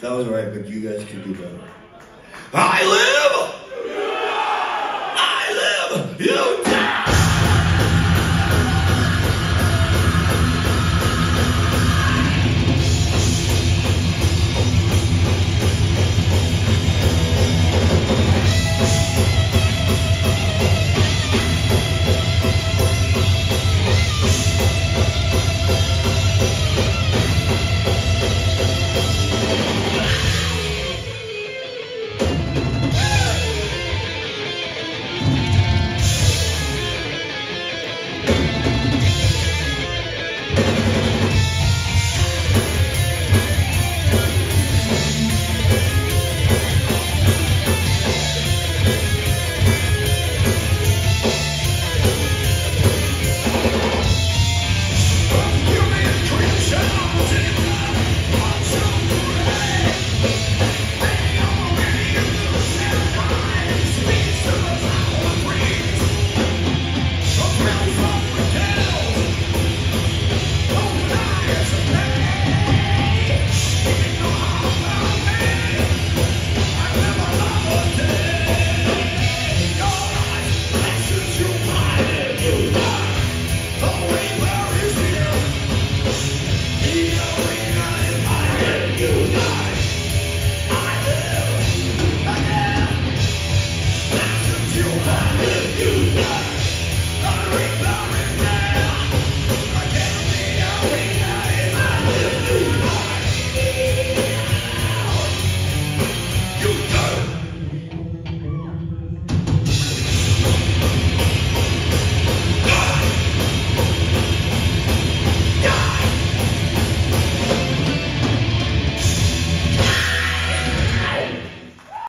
That was right, but you guys can do better. I live